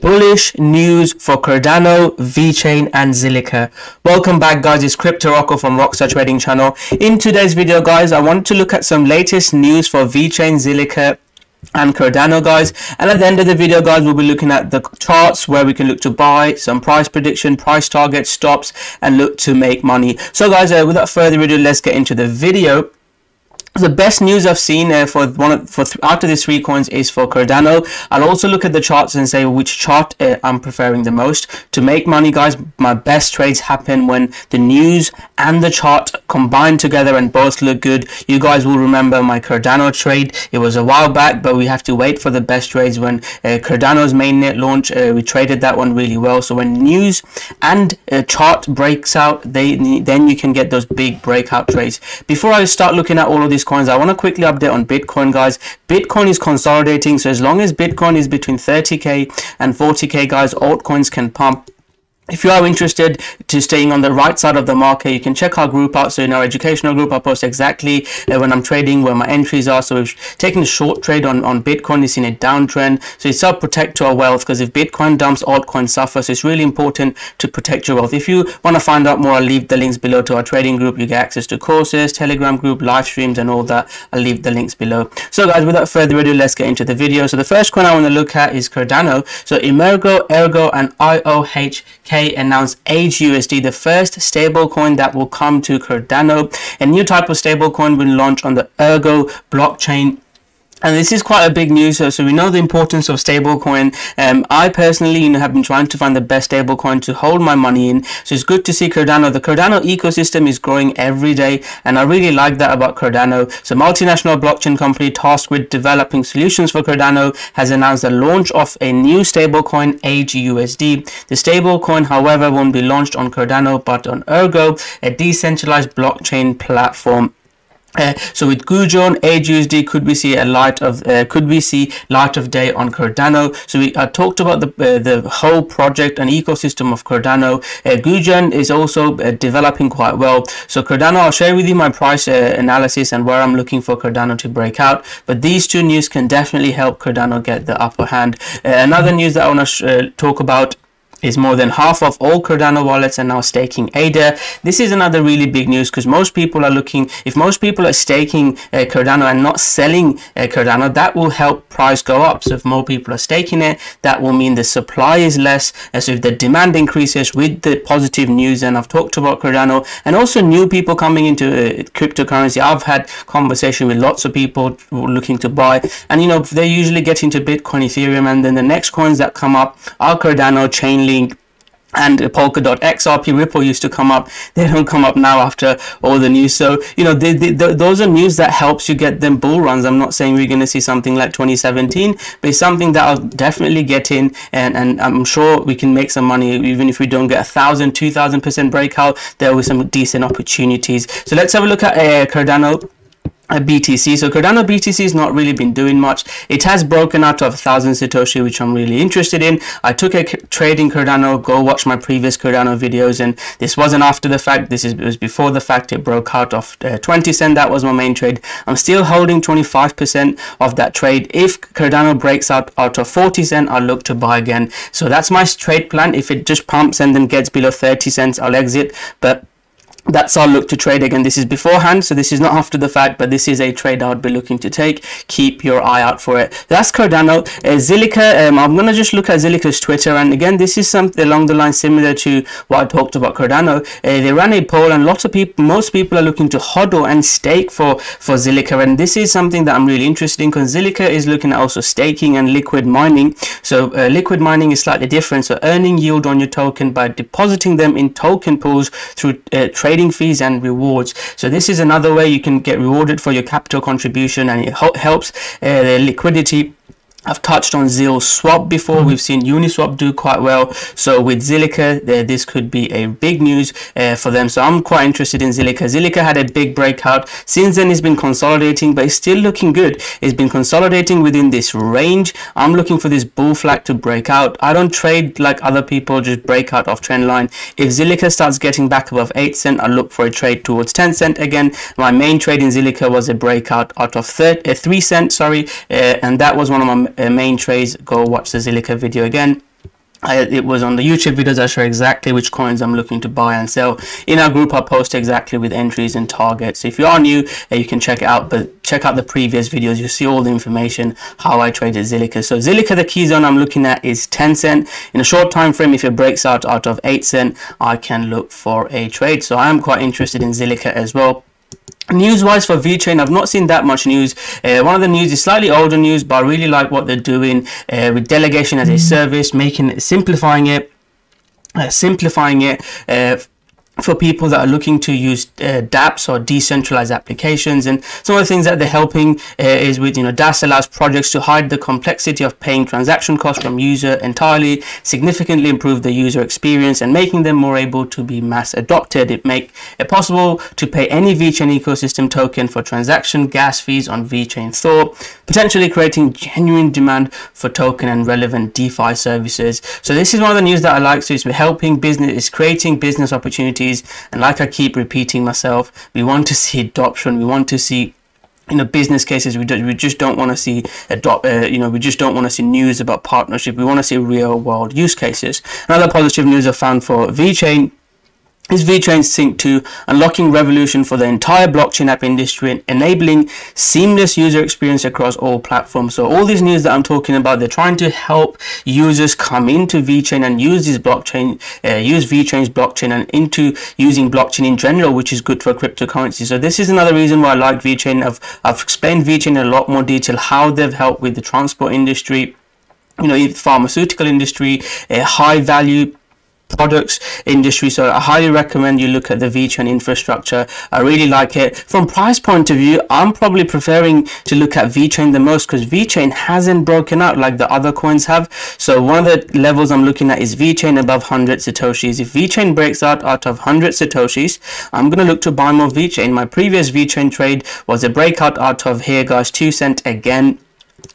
bullish news for Cardano, VeChain and Zilliqa. Welcome back guys, it's Crypto Rocko from Rockstar Trading Channel. In today's video guys, I want to look at some latest news for VeChain, Zilliqa and Cardano guys and at the end of the video guys we'll be looking at the charts where we can look to buy some price prediction price target stops and look to make money so guys uh, without further ado let's get into the video the best news I've seen uh, for one of, for after these three coins is for Cardano. I'll also look at the charts and say which chart uh, I'm preferring the most. To make money, guys, my best trades happen when the news and the chart combine together and both look good. You guys will remember my Cardano trade. It was a while back, but we have to wait for the best trades when uh, Cardano's mainnet launch. Uh, we traded that one really well. So when news and uh, chart breaks out, they then you can get those big breakout trades. Before I start looking at all of these these coins, I want to quickly update on Bitcoin, guys. Bitcoin is consolidating, so as long as Bitcoin is between 30k and 40k, guys, altcoins can pump if you are interested to staying on the right side of the market, you can check our group out. So in our educational group, I post exactly uh, when I'm trading, where my entries are. So we've taken a short trade on, on Bitcoin, it's in a downtrend. So it's help protect our wealth because if Bitcoin dumps, altcoin suffers. So it's really important to protect your wealth. If you want to find out more, I'll leave the links below to our trading group. You get access to courses, telegram group, live streams and all that. I'll leave the links below. So guys, without further ado, let's get into the video. So the first coin I want to look at is Cardano. So Emurgo, Ergo and IOHK announced Age USD, the first stablecoin that will come to Cardano. A new type of stablecoin will launch on the Ergo blockchain and this is quite a big news so, so we know the importance of stablecoin. Um, i personally you know have been trying to find the best stablecoin to hold my money in. So it's good to see cardano. The cardano ecosystem is growing every day and i really like that about cardano. So multinational blockchain company tasked with developing solutions for cardano has announced the launch of a new stablecoin age usd the stablecoin however won't be launched on cardano but on ergo a decentralized blockchain platform uh, so with Goguen, AgeUSD, could we see a light of uh, could we see light of day on Cardano? So we uh, talked about the uh, the whole project and ecosystem of Cardano. Uh, Goguen is also uh, developing quite well. So Cardano, I'll share with you my price analysis and where I'm looking for Cardano to break out. But these two news can definitely help Cardano get the upper hand. another news that I want to talk about is more than half of all Cardano wallets are now staking ADA. This is another really big news because most people are looking, if most people are staking uh, Cardano and not selling uh, Cardano, that will help price go up. So if more people are staking it, that will mean the supply is less. And so if the demand increases with the positive news, and I've talked about Cardano and also new people coming into uh, cryptocurrency. I've had conversation with lots of people looking to buy and you know, they usually get into Bitcoin, Ethereum, and then the next coins that come up are Cardano, Chainlink, Link and Polkadot XRP Ripple used to come up. They don't come up now after all the news. So, you know, they, they, those are news that helps you get them bull runs. I'm not saying we're going to see something like 2017, but it's something that I'll definitely get in and, and I'm sure we can make some money. Even if we don't get a thousand, two thousand percent breakout, there will be some decent opportunities. So let's have a look at uh, Cardano BTC. So Cardano BTC has not really been doing much. It has broken out of 1000 Satoshi, which I'm really interested in. I took a trade in Cardano, go watch my previous Cardano videos. And this wasn't after the fact. This is, was before the fact it broke out of uh, 20 cent. That was my main trade. I'm still holding 25% of that trade. If Cardano breaks out, out of 40 cent, I'll look to buy again. So that's my trade plan. If it just pumps and then gets below 30 cents, I'll exit. But that's our look to trade again. This is beforehand so this is not after the fact but this is a trade i would be looking to take. Keep your eye out for it. That's cardano. Uh, zilliqa um, i'm gonna just look at zilliqa's twitter and again this is something along the line similar to what i talked about cardano. Uh, they ran a poll and lots of people most people are looking to hodl and stake for for zilliqa and this is something that i'm really interested in because zilliqa is looking at also staking and liquid mining. So uh, liquid mining is slightly different. So earning yield on your token by depositing them in token pools through uh, trading trading fees and rewards. So this is another way you can get rewarded for your capital contribution and it helps uh, the liquidity I've touched on ZIL Swap before. We've seen Uniswap do quite well. So with there, this could be a big news uh, for them. So I'm quite interested in Zilliqa. Zilliqa had a big breakout. Since then, it's been consolidating, but it's still looking good. It's been consolidating within this range. I'm looking for this bull flag to break out. I don't trade like other people, just break out of trend line. If Zilliqa starts getting back above 8 cent, I'll look for a trade towards 10 cent again. My main trade in Zilliqa was a breakout out of 30, uh, 3 cent, sorry, uh, and that was one of my uh, main trades go watch the Zilliqa video again I, it was on the YouTube videos I show exactly which coins I'm looking to buy and sell. In our group I post exactly with entries and targets. So if you are new, uh, you can check it out, but check out the previous videos. You'll see all the information how I traded Zilliqa. So Zilliqa, the key zone I'm looking at is 10 cent. In a short time frame, if it breaks out out of 8 cent, I can look for a trade. So I am quite interested in Zilliqa as well. News wise for VeChain, I've not seen that much news. Uh, one of the news is slightly older news, but I really like what they're doing uh, with delegation as a service, making it, simplifying it, uh, simplifying it uh, for people that are looking to use uh, dApps or decentralized applications. And some of the things that they're helping uh, is with you know DAS allows projects to hide the complexity of paying transaction costs from user entirely significantly improve the user experience and making them more able to be mass adopted. It make it possible to pay any VeChain ecosystem token for transaction gas fees on VeChain Thor potentially creating genuine demand for token and relevant DeFi services. So this is one of the news that I like. So it's helping business it's creating business opportunities and like I keep repeating myself we want to see adoption. We want to see you know business cases. We, do, we just don't want to see adopt uh, you know we just don't want to see news about partnership. We want to see real world use cases. Another positive news i found for VeChain is VeChain Sync 2 unlocking revolution for the entire blockchain app industry and enabling seamless user experience across all platforms. So all these news that I'm talking about, they're trying to help users come into VeChain and use this blockchain, uh, use VeChain's blockchain and into using blockchain in general, which is good for cryptocurrency. So this is another reason why I like VeChain. I've, I've explained VeChain in a lot more detail, how they've helped with the transport industry, you know, the pharmaceutical industry, a high value products industry. So i highly recommend you look at the VeChain infrastructure. I really like it. From price point of view i'm probably preferring to look at VeChain the most because VeChain hasn't broken out like the other coins have. So one of the levels i'm looking at is VeChain above 100 satoshis. If VeChain breaks out out of 100 satoshis i'm going to look to buy more VeChain my previous VeChain trade was a breakout out of here guys. 2 cent again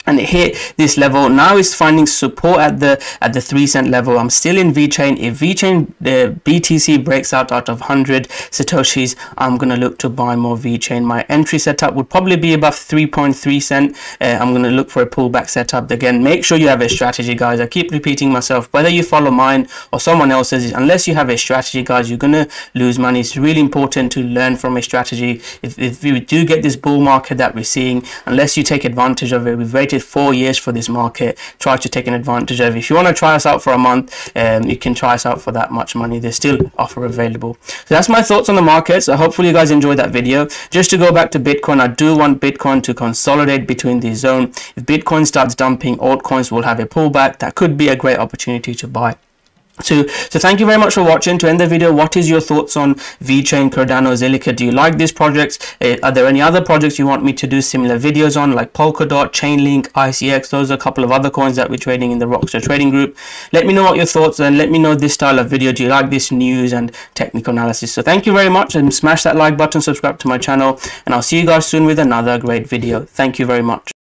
and it hit this level. Now it's finding support at the at the three cent level. I'm still in VeChain. If VeChain the btc breaks out out of 100 satoshis i'm gonna look to buy more VeChain. My entry setup would probably be above 3.3 cent. Uh, i'm gonna look for a pullback setup. Again make sure you have a strategy guys. I keep repeating myself whether you follow mine or someone else's unless you have a strategy guys you're gonna lose money. It's really important to learn from a strategy. If, if you do get this bull market that we're seeing unless you take advantage of it we've waited four years for this market try to take an advantage of. It if you want to try us out for a month um, you can try us out for that much money. There's still offer available. So that's my thoughts on the market. So hopefully you guys enjoyed that video. Just to go back to bitcoin i do want bitcoin to consolidate between the zone. If bitcoin starts dumping altcoins will have a pullback. That could be a great opportunity to buy so, so thank you very much for watching. To end the video, what is your thoughts on VeChain, Cardano, Zilliqa? Do you like these projects? Uh, are there any other projects you want me to do similar videos on, like Polkadot, Chainlink, ICX? Those are a couple of other coins that we're trading in the Rockstar Trading Group. Let me know what your thoughts and let me know this style of video. Do you like this news and technical analysis? So thank you very much and smash that like button, subscribe to my channel, and I'll see you guys soon with another great video. Thank you very much.